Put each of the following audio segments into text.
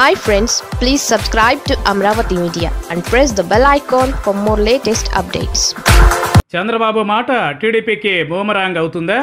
Hi friends please subscribe to Amaravati media and press the bell icon for more latest updates Chandrababu మాట టీడీపీకి boomerang అవుతుందా?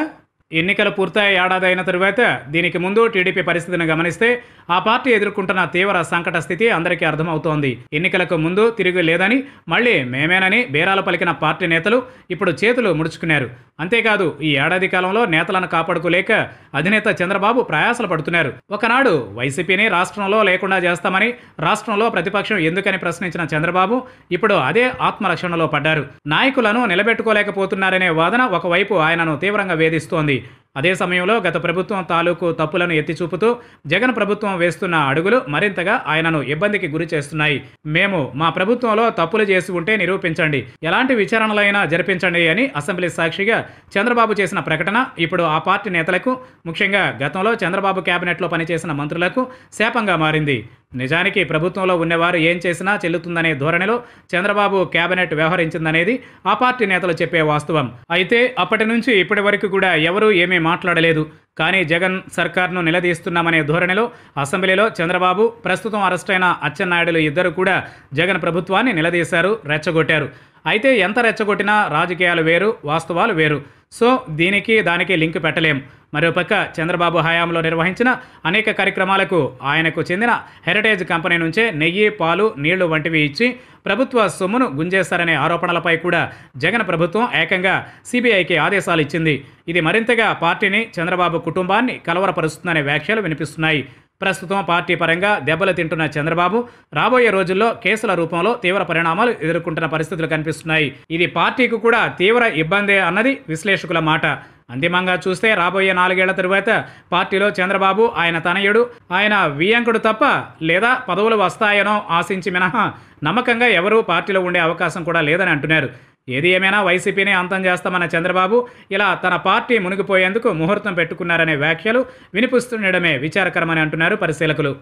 ఎన్నికలు పూర్తయి ఏడాది అయిన తరువాత దీనికి ముందు టీడీపీ పరిస్థితిని గమనిస్తే ఆ పార్టీ ఎదుర్కొంటున్న తీవ్ర సంకట స్థితి అందరికీ అర్థమవుతోంది. ఎన్నికలకు ముందు తిరిగి లేదని మళ్ళీ మేమేనని బేరాలు పలికిన పార్టీ నేతలు ఇప్పుడు చేతులు ముడుచుకున్నారు. అంతేకాదు ఈ ఏడాది కాలంలో నేతలను కాపాడుకోలేక అధినేత చంద్రబాబు ప్రయాసలు పడుతున్నారు. ఒకనాడు వైసీపీని రాష్ట్రంలో లేకుండా చేస్తామని రాష్ట్రంలో ప్రతిపక్షం ఎందుకని ప్రశ్నించిన చంద్రబాబు ఇప్పుడు అదే ఆత్మరక్షణలో పడ్డారు. నాయకులను నిలబెట్టుకోలేకపోతున్నారనే వాదన ఒకవైపు ఆయనను తీవ్రంగా వేధిస్తోంది. అదే సమయంలో గత ప్రభుత్వం తాలూకు తప్పులను ఎత్తి చూపుతూ జగన్ ప్రభుత్వం వేస్తున్న అడుగులు మరింతగా ఆయనను ఇబ్బందికి గురి చేస్తున్నాయి. మేము మా ప్రభుత్వంలో తప్పులు చేసి ఉంటే నిరూపించండి. ఎలాంటి విచారణలైనా జరిపించండి అని అసెంబ్లీ సాక్షిగా చంద్రబాబు చేసిన ప్రకటన ఇప్పుడు ఆ పార్టీ నేతలకు ముఖ్యంగా గతంలో చంద్రబాబు కేబినెట్లో పనిచేసిన మంత్రులకు శాపంగా మారింది. నిజానికి ప్రభుత్వంలో ఉన్నవారు ఏం చేసినా చెల్లుతుందనే ధోరణిలో చంద్రబాబు కేబినెట్ వ్యవహరించిందనేది ఆ పార్టీ నేతలు చెప్పే వాస్తవం. అయితే అప్పటి నుంచి ఇప్పటి వరకు కూడా ఎవరూ ఏమీ మాట్లాడలేదు. కానీ జగన్ సర్కార్ను నిలదీస్తున్నామనే ధోరణిలో అసెంబ్లీలో చంద్రబాబు ప్రస్తుతం అరెస్టైన అచ్చెన్నాయుడులు ఇద్దరు కూడా జగన్ ప్రభుత్వాన్ని నిలదీశారు రెచ్చగొట్టారు. అయితే ఎంత రెచ్చగొట్టినా రాజకీయాలు వేరు వాస్తవాలు వేరు. సో దీనికి దానికి లింక్ పెట్టలేం. మరోపక్క చంద్రబాబు హయాంలో నిర్వహించిన అనేక కార్యక్రమాలకు ఆయనకు చెందిన హెరిటేజ్ కంపెనీ నుంచే నెయ్యి పాలు నీళ్ళు వంటివి ఇచ్చి ప్రభుత్వ సొమ్మును గుంజేశారనే ఆరోపణలపై కూడా జగన్ ప్రభుత్వం ఏకంగా సిబిఐకి ఆదేశాలు ఇచ్చింది. ఇది మరింతగా పార్టీని చంద్రబాబు కుటుంబాన్ని కలవరపరుస్తుందనే వ్యాఖ్యలు వినిపిస్తున్నాయి. ప్రస్తుతం పార్టీ పరంగా దెబ్బలు తింటున్న చంద్రబాబు రాబోయే రోజుల్లో కేసుల రూపంలో తీవ్ర పరిణామాలు ఎదుర్కొంటున్న పరిస్థితులు కనిపిస్తున్నాయి. ఇది పార్టీకి కూడా తీవ్ర ఇబ్బందే అన్నది విశ్లేషకుల మాట. అంతిమంగా చూస్తే రాబోయే నాలుగేళ్ళ తరువాత పార్టీలో చంద్రబాబు ఆయన తనయుడు ఆయన వియంకుడు తప్ప లేదా పదవులు వస్తాయనో ఆశించి మినహా నమ్మకంగా ఎవరూ పార్టీలో ఉండే అవకాశం కూడా లేదని అంటున్నారు. ఏది ఏమైనా వైసీపీనే అంతం చేస్తామన్న చంద్రబాబు ఇలా తన పార్టీ మునిగిపోయేందుకు ముహూర్తం పెట్టుకున్నారనే వ్యాఖ్యలు వినిపిస్తుండడమే విచారకరమని అంటున్నారు పరిశీలకులు.